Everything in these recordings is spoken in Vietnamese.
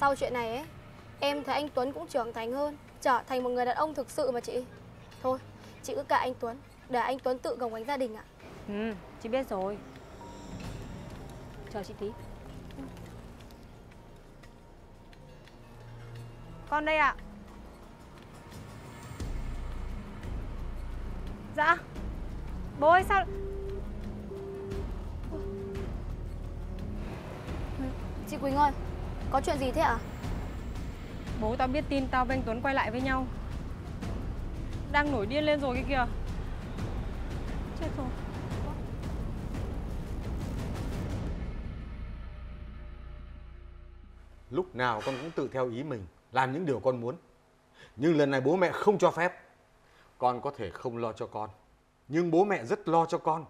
Sau chuyện này ấy Em thấy anh Tuấn cũng trưởng thành hơn Trở thành một người đàn ông thực sự mà chị. Thôi chị cứ kệ anh Tuấn Để anh Tuấn tự gồng gánh gia đình ạ. Ừ, chị biết rồi. Chờ chị tí. Con đây ạ. Dạ. Bố ơi sao Chị Quỳnh ơi Có chuyện gì thế ạ Bố tao biết tin tao và anh Tuấn quay lại với nhau Đang nổi điên lên rồi cái kìa Chết rồi Lúc nào con cũng tự theo ý mình, làm những điều con muốn. Nhưng lần này bố mẹ không cho phép. Con có thể không lo cho con, nhưng bố mẹ rất lo cho con.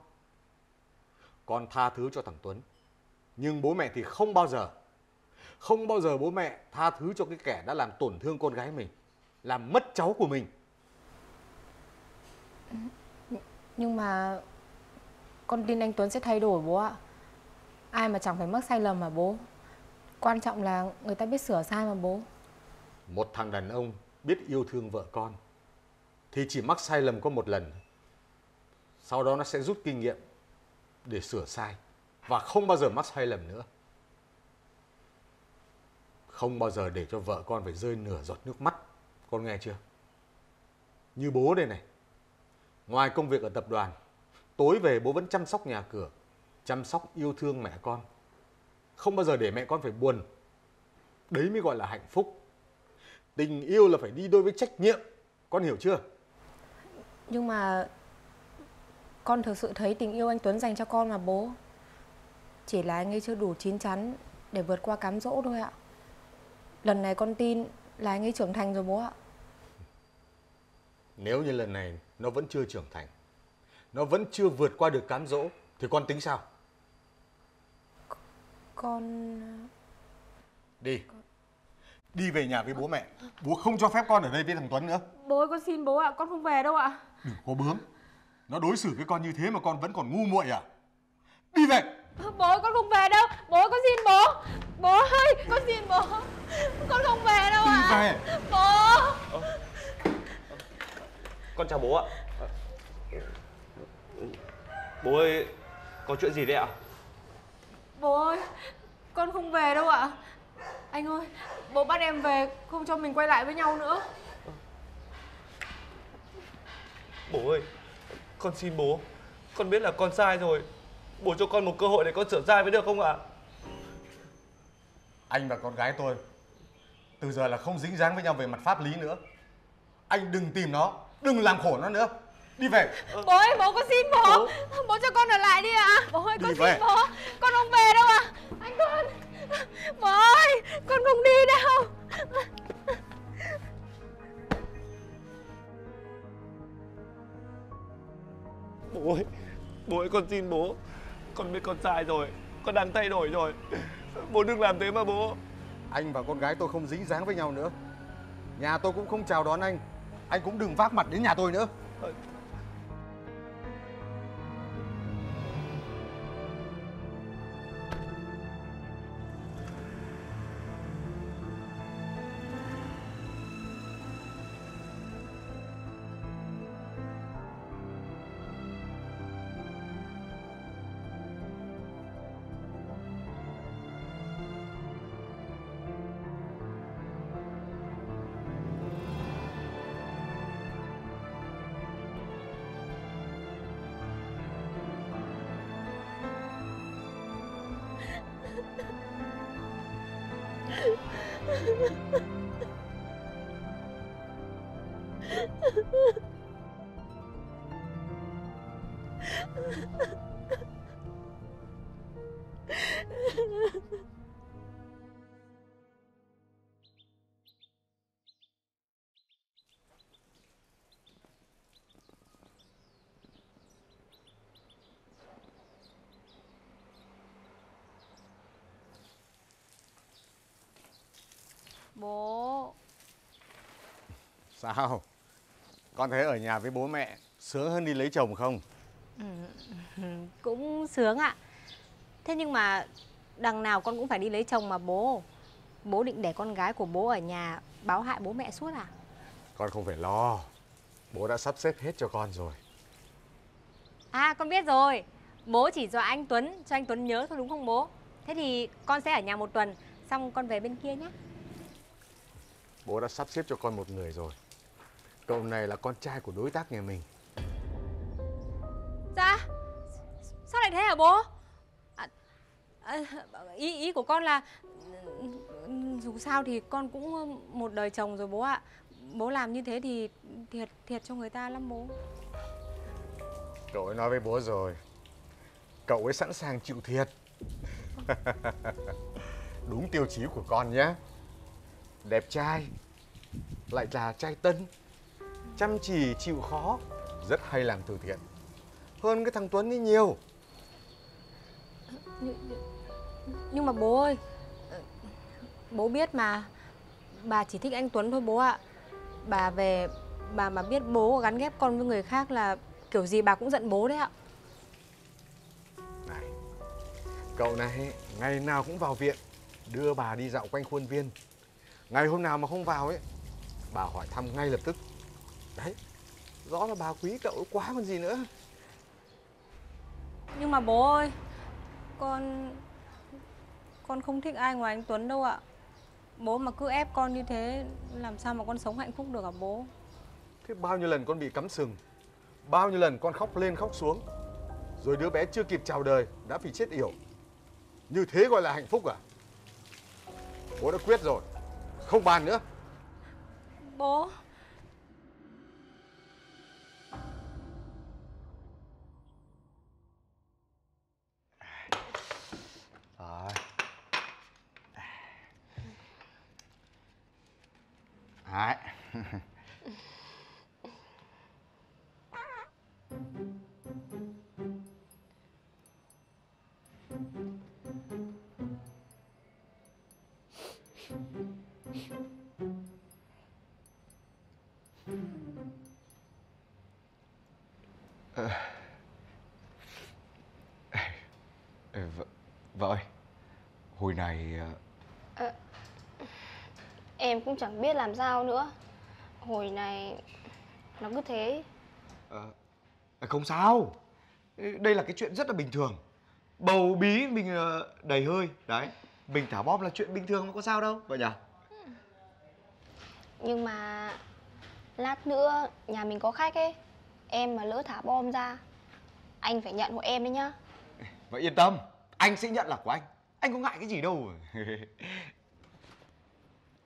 Con tha thứ cho thằng Tuấn, nhưng bố mẹ thì không bao giờ, không bao giờ bố mẹ tha thứ cho cái kẻ đã làm tổn thương con gái mình, làm mất cháu của mình. Nhưng mà Con tin anh Tuấn sẽ thay đổi bố ạ Ai mà chẳng phải mắc sai lầm mà bố Quan trọng là người ta biết sửa sai mà bố Một thằng đàn ông biết yêu thương vợ con thì chỉ mắc sai lầm có một lần. Sau đó nó sẽ rút kinh nghiệm để sửa sai và không bao giờ mắc sai lầm nữa. Không bao giờ để cho vợ con phải rơi nửa giọt nước mắt. Con nghe chưa? Như bố đây này. Ngoài công việc ở tập đoàn, tối về bố vẫn chăm sóc nhà cửa, chăm sóc yêu thương mẹ con. Không bao giờ để mẹ con phải buồn. Đấy mới gọi là hạnh phúc. Tình yêu là phải đi đôi với trách nhiệm. Con hiểu chưa? Nhưng mà Con thực sự thấy tình yêu anh Tuấn dành cho con mà bố Chỉ là anh ấy chưa đủ chín chắn Để vượt qua cám dỗ thôi ạ Lần này con tin là anh ấy trưởng thành rồi bố ạ Nếu như lần này nó vẫn chưa trưởng thành, nó vẫn chưa vượt qua được cám dỗ, thì con tính sao? Con... Đi. Đi về nhà với bố mẹ. Bố không cho phép con ở đây với thằng Tuấn nữa. Bố ơi con xin bố ạ, con không về đâu ạ Đừng có bướng. Nó đối xử với con như thế mà con vẫn còn ngu muội à? Đi về. Bố ơi con không về đâu Bố ơi con xin bố Bố ơi con xin bố Con không về đâu ạ về. Bố Con chào bố ạ. Bố ơi, có chuyện gì đấy ạ? Bố ơi Con không về đâu ạ Anh ơi Bố bắt em về Không cho mình quay lại với nhau nữa Bố ơi, con xin bố. Con biết là con sai rồi. Bố cho con một cơ hội để con sửa sai với được không ạ? Anh và con gái tôi từ giờ là không dính dáng với nhau về mặt pháp lý nữa. Anh đừng tìm nó, đừng làm khổ nó nữa. Đi về. Bố ơi bố con xin bố Bố, cho con ở lại đi ạ Bố ơi con Đi xin về. bố Con không về đâu ạ Anh con Bố ơi con không đi đâu Bố ơi, bố ơi con xin bố. Con biết con sai rồi. Con đang thay đổi rồi. Bố đừng làm thế mà bố. Anh và con gái tôi không dính dáng với nhau nữa. Nhà tôi cũng không chào đón anh. Anh cũng đừng vác mặt đến nhà tôi nữa. Bố Sao? Con thấy ở nhà với bố mẹ sướng hơn đi lấy chồng không? Cũng sướng ạ Thế nhưng mà Đằng nào con cũng phải đi lấy chồng mà bố bố định để con gái của bố ở nhà báo hại bố mẹ suốt à? Con không phải lo. Bố đã sắp xếp hết cho con rồi. À con biết rồi Bố chỉ dọa anh Tuấn cho anh Tuấn nhớ thôi đúng không bố? Thế thì con sẽ ở nhà một tuần Xong con về bên kia nhé Bố đã sắp xếp cho con một người rồi. Cậu này là con trai của đối tác nhà mình. Dạ Sao lại thế hả bố? À, à, ý ý của con là dù sao thì con cũng một đời chồng rồi bố ạ. Bố làm như thế thì thiệt thiệt cho người ta lắm bố. Cậu ấy nói với bố rồi. Cậu ấy sẵn sàng chịu thiệt. Đúng tiêu chí của con nhé. Đẹp trai, lại là trai tân, chăm chỉ chịu khó, rất hay làm từ thiện. Hơn cái thằng Tuấn ấy nhiều. Nhưng mà bố ơi, bố biết mà bà chỉ thích anh Tuấn thôi bố ạ. Bà về bà mà biết bố gắn ghép con với người khác là kiểu gì bà cũng giận bố đấy ạ. Này, cậu này ngày nào cũng vào viện đưa bà đi dạo quanh khuôn viên. Ngày hôm nào mà không vào ấy, bà hỏi thăm ngay lập tức. Đấy, rõ là bà quý cậu quá còn gì nữa. Nhưng mà bố ơi, con con không thích ai ngoài anh Tuấn đâu ạ. Bố mà cứ ép con như thế làm sao mà con sống hạnh phúc được hả bố? Thế bao nhiêu lần con bị cắm sừng, bao nhiêu lần con khóc lên khóc xuống, rồi đứa bé chưa kịp chào đời đã bị chết yểu. Như thế gọi là hạnh phúc à? Bố đã quyết rồi, không bàn nữa. Bố, cũng chẳng biết làm sao nữa Hồi này Nó cứ thế ờ, không sao. Đây là cái chuyện rất là bình thường. Bầu bí mình ờ, đầy hơi, đấy. Mình thả bom là chuyện bình thường mà có sao đâu, vợ nhỉ? Nhưng mà Lát nữa nhà mình có khách ấy Em mà lỡ thả bom ra Anh phải nhận hộ em đấy nhá Vợ yên tâm, anh sẽ nhận là của anh. Anh có ngại cái gì đâu.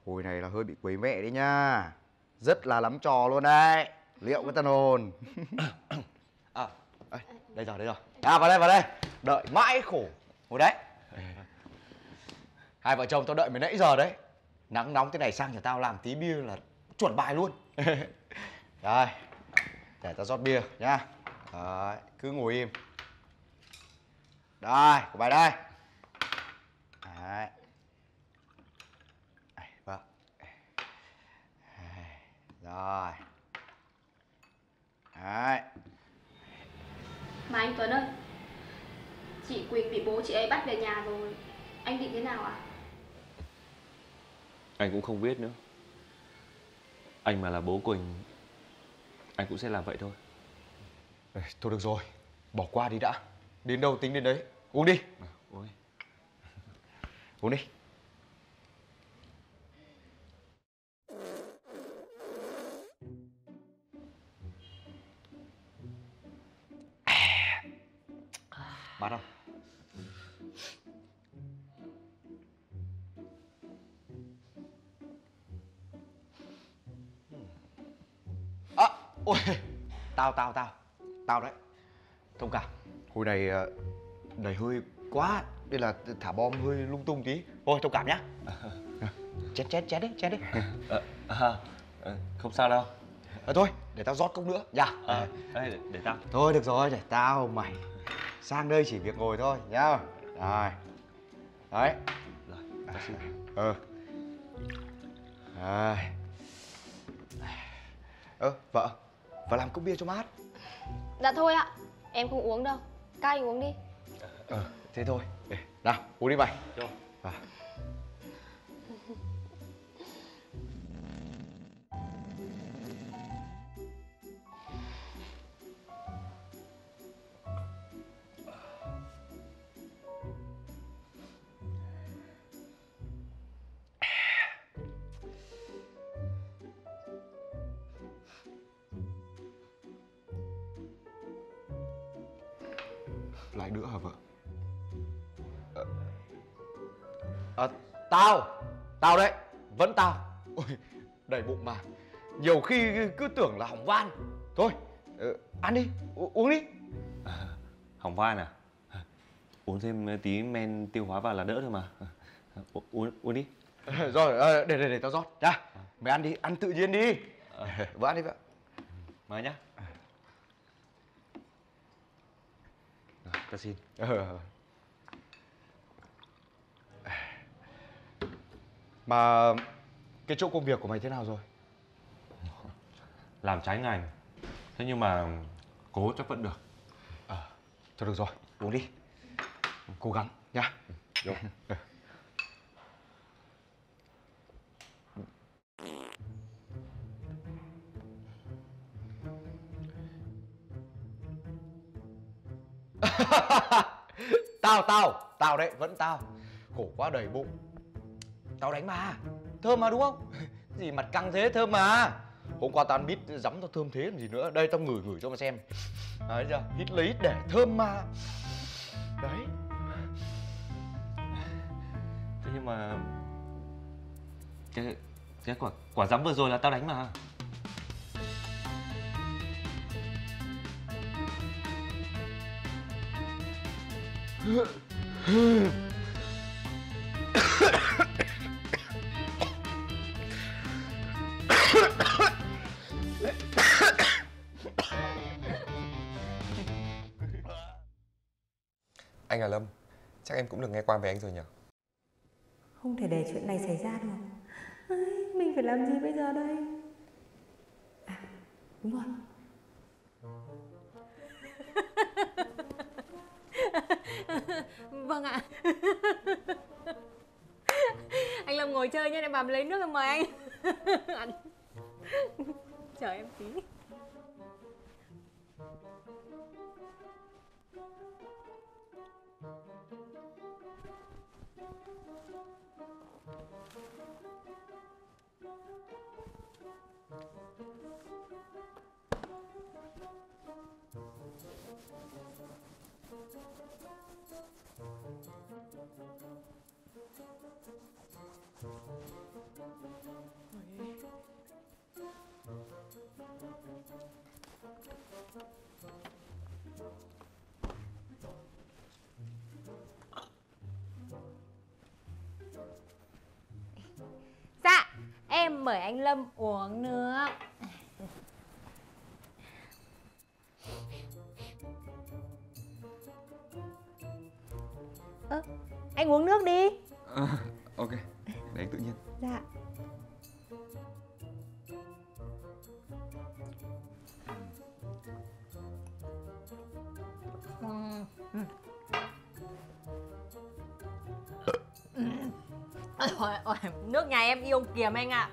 Hồi này là hơi bị quấy mẹ đấy nha. Rất là lắm trò luôn đấy. Liệu cái tân hồn. à, đây, đây rồi, đây rồi. À, vào đây, vào đây. Đợi mãi khổ. Ngồi đấy. Hai vợ chồng tao đợi mày nãy giờ đấy. Nắng nóng thế này sang nhà tao làm tí bia là chuẩn bài luôn. đây, để tao rót bia nhá. Đấy, cứ ngồi im. Đây, của bài đây. Đấy. Đây, vâng. Đây, rồi. Đấy. Mà anh Tuấn ơi Chị Quỳnh bị bố chị ấy bắt về nhà rồi Anh định thế nào ạ? Anh cũng không biết nữa. Anh mà là bố Quỳnh, anh cũng sẽ làm vậy thôi. Thôi được rồi, bỏ qua đi đã. Đến đâu tính đến đấy. Uống đi. Ôi. Uống đi. Bắt không? À, ôi, tao, tao, tao, tao đấy. Thông cảm, hồi này ờ, đầy hơi quá Đây là thả bom hơi lung tung tí. Thôi thông cảm nhá. Chét chét chét đấy chét đấy. Ờ, à, ờ, không sao đâu. à, Thôi để tao rót cốc nữa. Nha À, đây, để, để tao. Thôi được rồi để tao mày Sang đây chỉ việc ngồi thôi nhá. Rồi. Đấy. Rồi. Ừ. Rồi. Ơ vợ Vợ làm cốc bia cho mát. Dạ thôi ạ Em không uống đâu. Các anh uống đi. Ờ thế thôi. Nào uống đi mày. Rồi. À. hả vợ? Ờ, tao Tao đấy Vẫn tao Ôi, đầy bụng mà Nhiều khi cứ tưởng là hỏng van Thôi, ờ, ăn đi, u- uống đi Hỏng van à? Uống thêm tí men tiêu hóa vào là đỡ thôi mà. U- Uống uống đi. Rồi, ờ, để, để, để tao rót Ra, mày ăn đi, ăn tự nhiên đi Vợ ăn đi vợ Mời nhá. Rồi, ta xin. Ờ. Mà cái chỗ công việc của mày thế nào rồi? Làm trái ngành. Thế nhưng mà cố chắc vẫn được. Thôi được rồi, uống đi Cố gắng nhá. Ừ. tao tao tao đấy, vẫn tao. Khổ quá đầy bụng. Tao đánh mà thơm mà, đúng không? Gì mặt căng thế, thơm mà. Hôm qua tao ăn bít dắm tao thơm thế làm gì nữa. Đây, tao ngửi ngửi cho mà xem. Đấy chưa hít lấy hít để, thơm mà. Đấy. Thế nhưng mà cái cái quả quả rắm vừa rồi là tao đánh mà. Anh là Lâm, chắc em cũng được nghe qua về anh rồi nhỉ? Không thể để chuyện này xảy ra được. Ây, Mình phải làm gì bây giờ đây? À đúng rồi Vâng ạ. Anh Lâm ngồi chơi nha em bà lấy nước em mời anh. Chờ em tí. Dạ, em mời anh Lâm uống nước. Ơ, anh uống nước đi À, ok, để anh tự nhiên. Dạ Ôi, ôi, Nước nhà em yêu kiềm anh ạ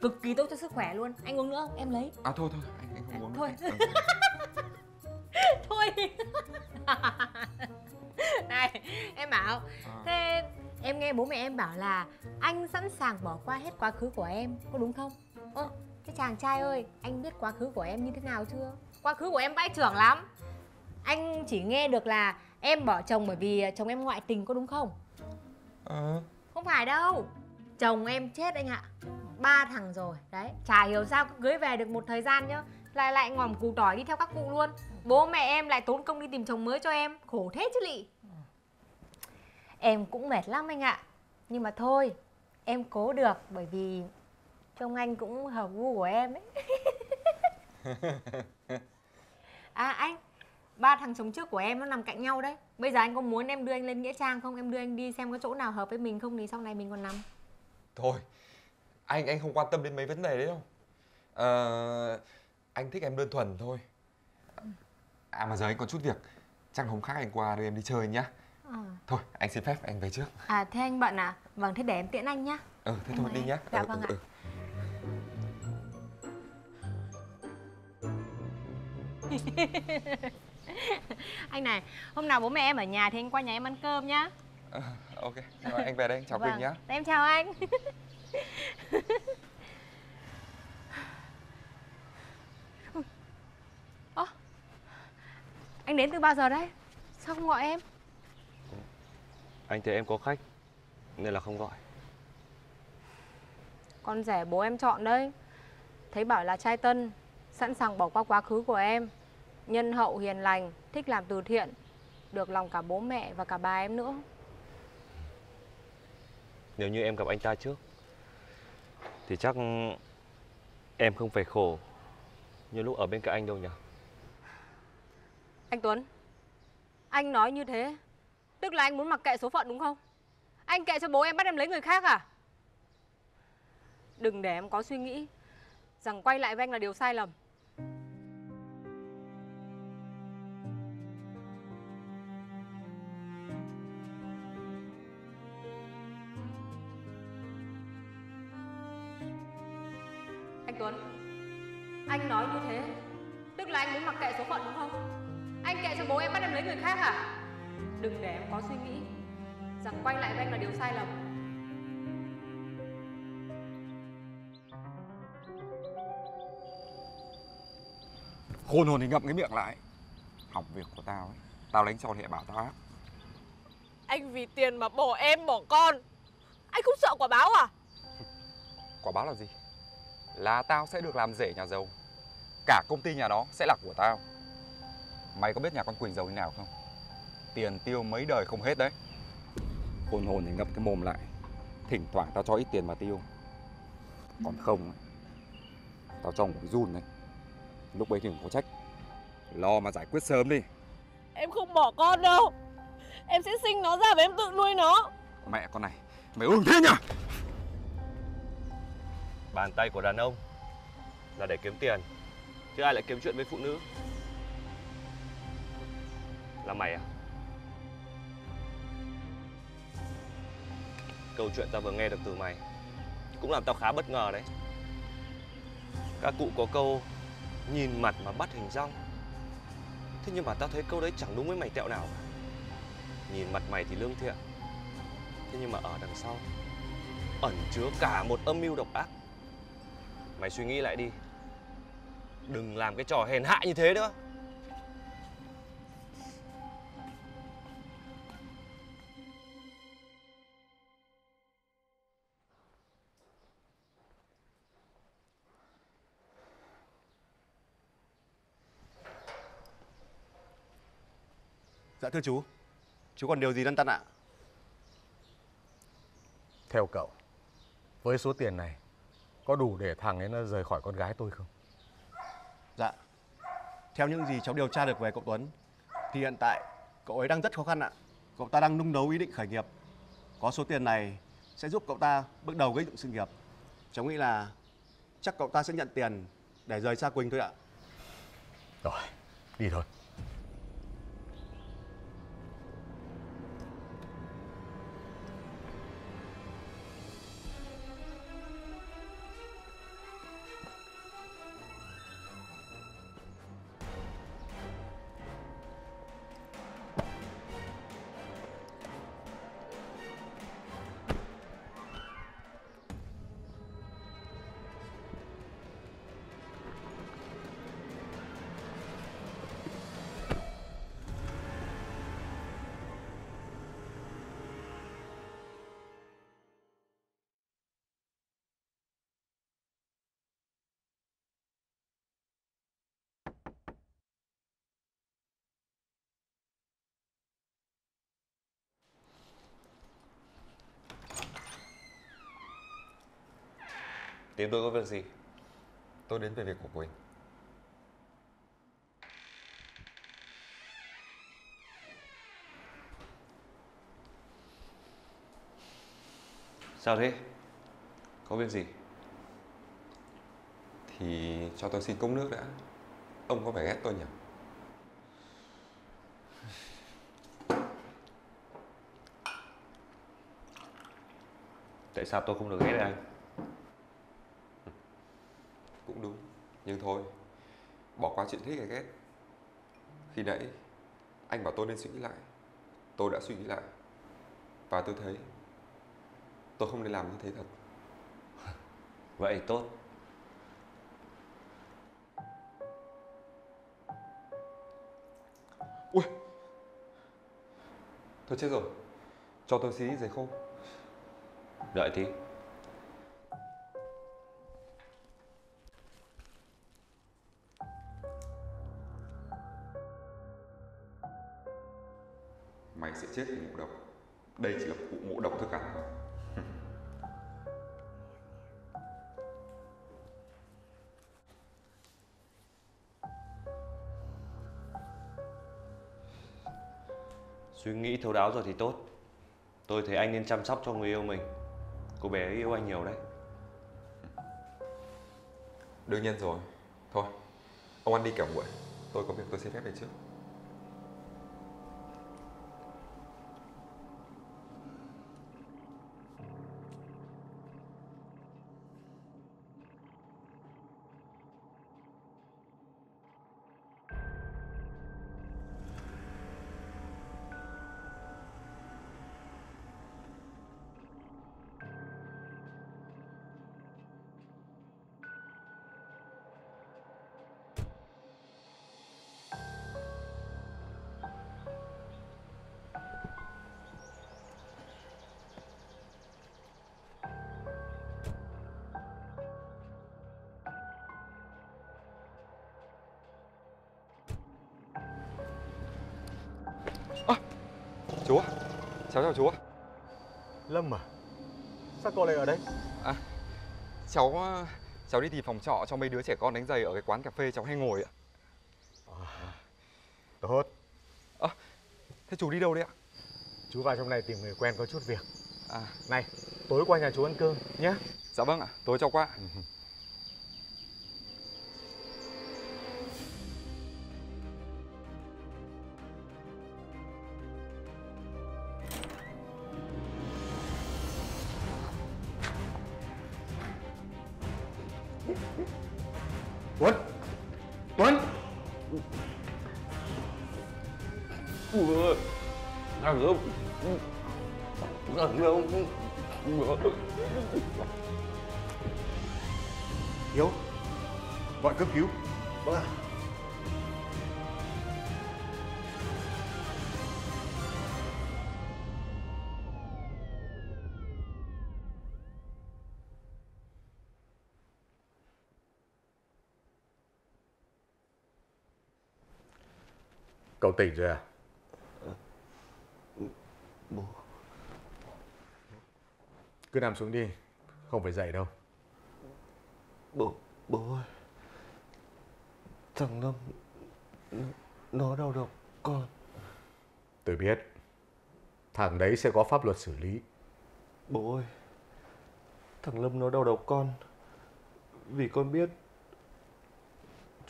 Cực kỳ tốt cho sức khỏe luôn Anh uống nữa không? Em lấy À thôi thôi, anh anh không uống nữa. Thôi. Thôi Này, em bảo À. Thế em nghe bố mẹ em bảo là Anh sẵn sàng bỏ qua hết quá khứ của em Có đúng không? Ơ, cái chàng trai ơi Anh biết quá khứ của em như thế nào chưa? Quá khứ của em vãi trưởng lắm Anh chỉ nghe được là Em bỏ chồng bởi vì chồng em ngoại tình có đúng không? Ờ, Không phải đâu Chồng em chết anh ạ Ba thằng rồi Đấy Chả hiểu sao cứ cưới về được một thời gian nhá Lại lại ngòm củ tỏi đi theo các cụ luôn Bố mẹ em lại tốn công đi tìm chồng mới cho em Khổ thế chứ lị Em cũng mệt lắm anh ạ Nhưng mà thôi Em cố được bởi vì Trông anh cũng hợp gu của em ấy À anh Ba thằng chồng trước của em nó nằm cạnh nhau đấy Bây giờ anh có muốn em đưa anh lên Nghĩa Trang không? Em đưa anh đi xem có chỗ nào hợp với mình không Thì sau này mình còn nằm thôi, anh anh không quan tâm đến mấy vấn đề đấy đâu. Ờ, anh thích em đơn thuần thôi. À mà giờ anh còn chút việc, chắc hôm khác anh qua đưa em đi chơi nhá. à. Thôi, anh xin phép anh về trước. à thế anh bận à? Vâng thế để em tiễn anh nhá Ừ, thế Em thôi đi anh. nhá. Dạ Ừ, vâng ừ, ạ. ừ. Anh này, hôm nào bố mẹ em ở nhà thì anh qua nhà em ăn cơm nhá Ờ, ok, rồi anh về đây, chào Quỳnh nhá. Em chào anh Anh đến từ bao giờ đấy? Sao không gọi em? Anh thấy em có khách nên là không gọi. Con rẻ bố em chọn đấy Thấy bảo là trai tân Sẵn sàng bỏ qua quá khứ của em Nhân hậu hiền lành Thích làm từ thiện Được lòng cả bố mẹ và cả bà em nữa Nếu như em gặp anh ta trước thì chắc em không phải khổ như lúc ở bên cạnh anh đâu nhỉ? Anh Tuấn, Anh nói như thế, Tức là anh muốn mặc kệ số phận đúng không? Anh kệ cho bố em bắt em lấy người khác à? Đừng để em có suy nghĩ Rằng quay lại với anh là điều sai lầm Anh Tuấn, Anh nói như thế, Tức là anh muốn mặc kệ số phận đúng không? Bố em bắt em lấy người khác à? Đừng để em có suy nghĩ. Rằng quay lại với anh là điều sai lầm. Khôn hồn thì ngậm cái miệng lại. Hỏng việc của tao ấy Tao đánh cho thì lại bảo tao ác Anh vì tiền mà bỏ em bỏ con. Anh không sợ quả báo à? Quả báo là gì? Là tao sẽ được làm rể nhà giàu. Cả công ty nhà đó sẽ là của tao Mày có biết nhà con Quỳnh giàu như nào không? Tiền tiêu mấy đời không hết đấy. Khôn hồn thì ngậm cái mồm lại. Thỉnh thoảng tao cho ít tiền mà tiêu. Còn không Tao cho một cái run đấy. Lúc đấy thì đừng có trách. Lo mà giải quyết sớm đi. Em không bỏ con đâu. Em sẽ sinh nó ra và em tự nuôi nó. Mẹ con này Mày ương thế nhỉ Bàn tay của đàn ông là để kiếm tiền Chứ ai lại kiếm chuyện với phụ nữ là mày à? Câu chuyện tao vừa nghe được từ mày Cũng làm tao khá bất ngờ đấy. Các cụ có câu, Nhìn mặt mà bắt hình rong. Thế nhưng mà tao thấy câu đấy chẳng đúng với mày tẹo nào cả. Nhìn mặt mày thì lương thiện, Thế nhưng mà ở đằng sau, Ẩn chứa cả một âm mưu độc ác. Mày suy nghĩ lại đi, Đừng làm cái trò hèn hạ như thế nữa. Dạ thưa chú. Chú còn điều gì lăn tăn ạ? Theo cậu, với số tiền này có đủ để thằng ấy nó rời khỏi con gái tôi không? Dạ. Theo những gì cháu điều tra được về cậu Tuấn Thì hiện tại cậu ấy đang rất khó khăn ạ. Cậu ta đang nung nấu ý định khởi nghiệp. Có số tiền này sẽ giúp cậu ta bước đầu gây dựng sự nghiệp. Cháu nghĩ là chắc cậu ta sẽ nhận tiền để rời xa Quỳnh thôi ạ. Rồi, đi thôi. Tìm tôi có việc gì? Tôi đến về việc của Quỳnh. Sao thế? Có việc gì? Thì cho tôi xin cốc nước đã. Ông có vẻ ghét tôi nhỉ? Tại sao tôi không được ghét anh Cũng đúng Nhưng thôi Bỏ qua chuyện thích hay ghét Khi nãy Anh bảo tôi nên suy nghĩ lại Tôi đã suy nghĩ lại Và tôi thấy Tôi không nên làm như thế thật Vậy tốt Ui Thôi chết rồi. Cho tôi xí giấy khô. Đợi tí. Chết vì ngộ độc. Đây chỉ là vụ ngộ độc thôi cả. Suy nghĩ thấu đáo rồi thì tốt. Tôi thấy anh nên chăm sóc cho người yêu mình. Cô bé ấy yêu anh nhiều đấy. Đương nhiên rồi. Thôi, ông ăn đi kẻo nguội. Tôi có việc tôi xin phép về trước. Chú, cháu chào chú. Lâm à? Sao cậu lại ở đây? À, cháu cháu đi tìm phòng trọ cho mấy đứa trẻ con đánh giày ở cái quán cà phê cháu hay ngồi ạ. Tốt. Thế chú đi đâu đấy ạ? Chú vào trong này tìm người quen có chút việc. À, Này, tối qua nhà chú ăn cơm nhé. dạ vâng ạ, tối cho qua. Tuấn! Cậu tỉnh rồi à? Bố Cứ nằm xuống đi, không phải dậy đâu. Bố Bố ơi Thằng Lâm nó- Nó đau độc con Tôi biết. Thằng đấy sẽ có pháp luật xử lý. Bố ơi Thằng Lâm nó đau độc con Vì con biết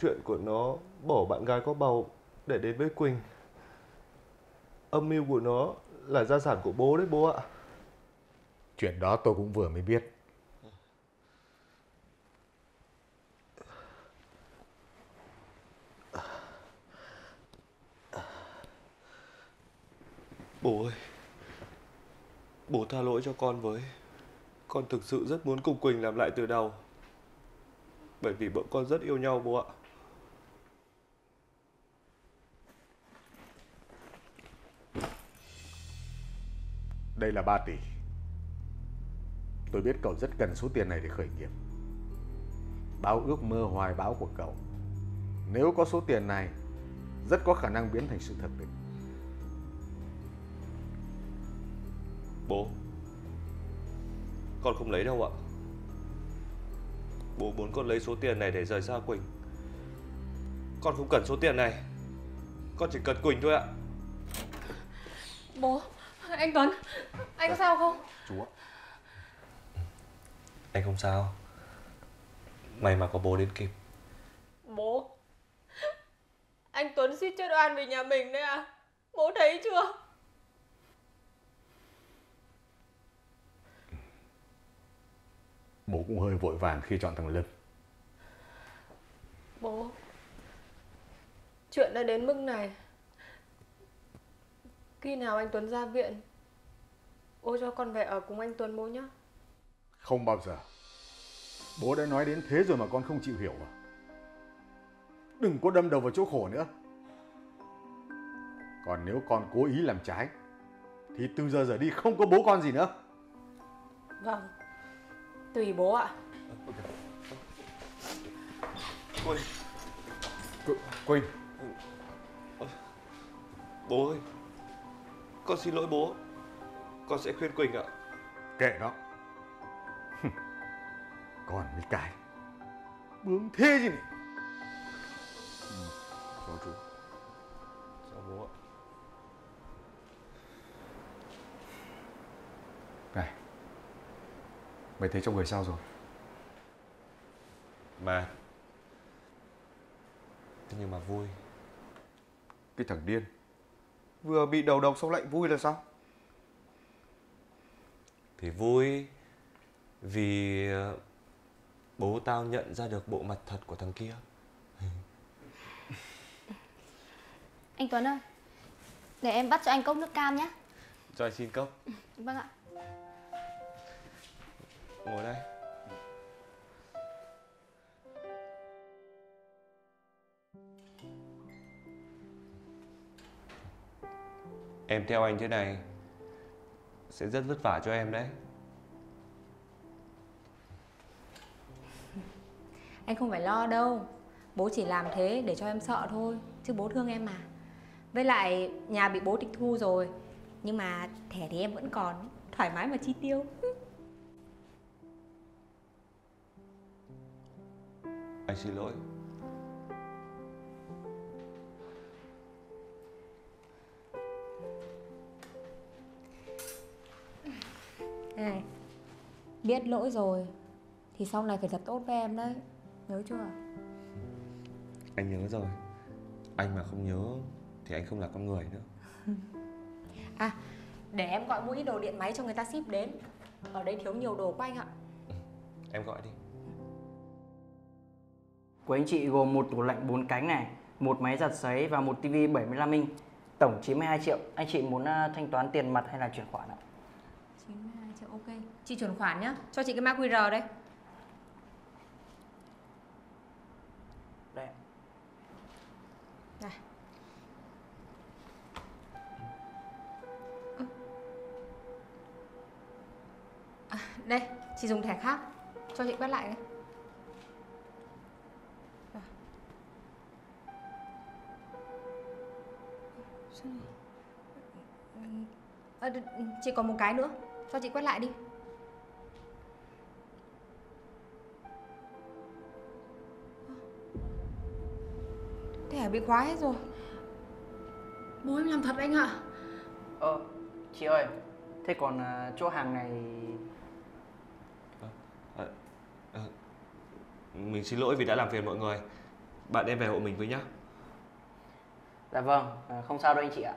Chuyện của nó Bỏ bạn gái có bầu Để đến với Quỳnh. Âm mưu của nó Là gia sản của bố đấy bố ạ. Chuyện đó tôi cũng vừa mới biết. Bố ơi Bố tha lỗi cho con với. Con thực sự rất muốn cùng Quỳnh làm lại từ đầu. Bởi vì bọn con rất yêu nhau bố ạ Đây là 3 tỷ. Tôi biết cậu rất cần số tiền này để khởi nghiệp. Báo ước mơ hoài bão của cậu. Nếu có số tiền này, rất có khả năng biến thành sự thật đấy. Bố Con không lấy đâu ạ Bố muốn con lấy số tiền này để rời xa Quỳnh Con không cần số tiền này Con chỉ cần Quỳnh thôi ạ Bố, anh Tuấn, anh có sao không? Chú ạ. Anh không sao May mà có bố đến kịp Bố Anh Tuấn suýt chết oan vì nhà mình đấy à Bố thấy chưa Bố cũng hơi vội vàng khi chọn thằng Lâm. Bố, chuyện đã đến mức này. Khi nào anh Tuấn ra viện, bố cho con về ở cùng anh Tuấn bố nhé. Không bao giờ. Bố đã nói đến thế rồi mà con không chịu hiểu à? Đừng có đâm đầu vào chỗ khổ nữa. Còn nếu con cố ý làm trái, thì từ giờ trở đi không có bố con gì nữa. Vâng Tùy bố ạ Quỳnh Quỳnh, Bố ơi Con xin lỗi bố. Con sẽ khuyên Quỳnh ạ. Kệ nó. Còn với cái. Bướng thế gì này. Chào chú. Chào bố ạ. Này. Mày thấy trong người sao rồi? Mà. Thế nhưng mà vui. Cái thằng điên Vừa bị đầu độc xong lại vui là sao? Thì vui Vì ờ, Bố tao nhận ra được bộ mặt thật của thằng kia. Anh Tuấn ơi Để em bắt cho anh cốc nước cam nhé. Cho anh xin cốc. Vâng ạ. Ngồi đây Em theo anh thế này Sẽ rất vất vả cho em đấy. Anh không phải lo đâu. Bố chỉ làm thế để cho em sợ thôi Chứ bố thương em mà. Với lại nhà bị bố tịch thu rồi Nhưng mà thẻ thì em vẫn còn Thoải mái mà chi tiêu. Anh xin lỗi Biết lỗi rồi Thì sau này phải thật tốt với em đấy. Nhớ chưa? Anh nhớ rồi. Anh mà không nhớ Thì anh không là con người nữa. À để em gọi mua ít đồ điện máy cho người ta ship đến. Ở đây thiếu nhiều đồ của anh ạ. Em gọi đi. Của anh chị gồm một tủ lạnh 4 cánh này, một máy giặt sấy và một tivi 75 inch. Tổng 92 triệu. Anh chị muốn à, thanh toán tiền mặt hay là chuyển khoản ạ? 92 Chị chuyển khoản nhá. Cho chị cái mã QR đấy Đây. Này. À, đây, chị dùng thẻ khác. Cho chị quét lại này? À, chị còn một cái nữa. Cho chị quét lại đi Bị khóa hết rồi. Bố em làm thật anh ạ. Ờ, chị ơi, thế còn à, chỗ hàng này... Mình xin lỗi vì đã làm phiền mọi người. Bạn em về hộ mình với nhá. Dạ vâng, à, không sao đâu anh chị ạ.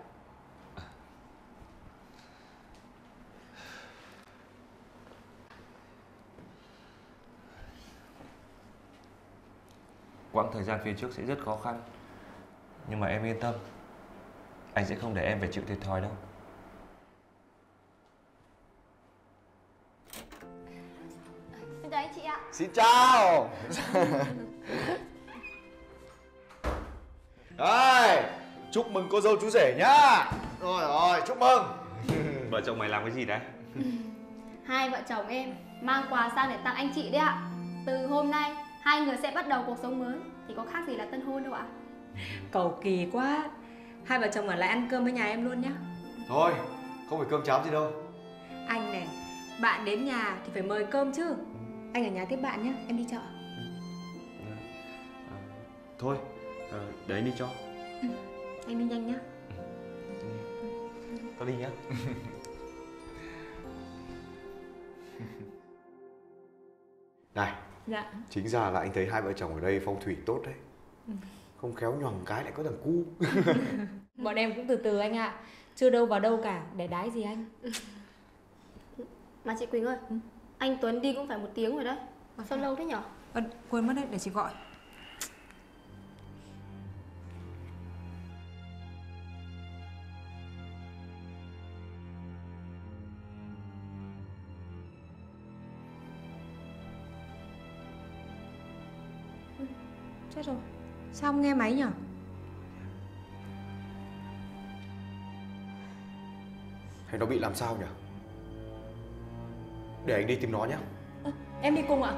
Quãng thời gian phía trước sẽ rất khó khăn Nhưng mà em yên tâm. Anh sẽ không để em phải chịu thiệt thòi đâu. Xin chào anh chị ạ. Xin chào. Đây Chúc mừng cô dâu chú rể nhá. Rồi rồi chúc mừng. Vợ chồng mày làm cái gì đấy? Hai vợ chồng em mang quà sang để tặng anh chị đấy ạ. Từ hôm nay hai người sẽ bắt đầu cuộc sống mới. Thì có khác gì là tân hôn đâu ạ Cầu kỳ quá. Hai vợ chồng ở lại ăn cơm với nhà em luôn nhá. Thôi không phải cơm cháo gì đâu. Anh này Bạn đến nhà thì phải mời cơm chứ. Anh ở nhà tiếp bạn nhá Em đi chợ. Thôi ờ, Để anh đi cho. Anh đi nhanh nhá. Tao đi nhá. Này Dạ. Chính ra là anh thấy hai vợ chồng ở đây phong thủy tốt đấy Không khéo nhoằng cái lại có thằng cu. Bọn em cũng từ từ anh ạ. Chưa đâu vào đâu cả. Để đái gì anh? Mà chị Quỳnh ơi Anh Tuấn đi cũng phải một tiếng rồi đấy. Sao lâu thế nhở? Ờ, Quên mất đấy để chị gọi Sao không nghe máy nhở Hay nó bị làm sao nhỉ? Để anh đi tìm nó nhé. Em đi cùng ạ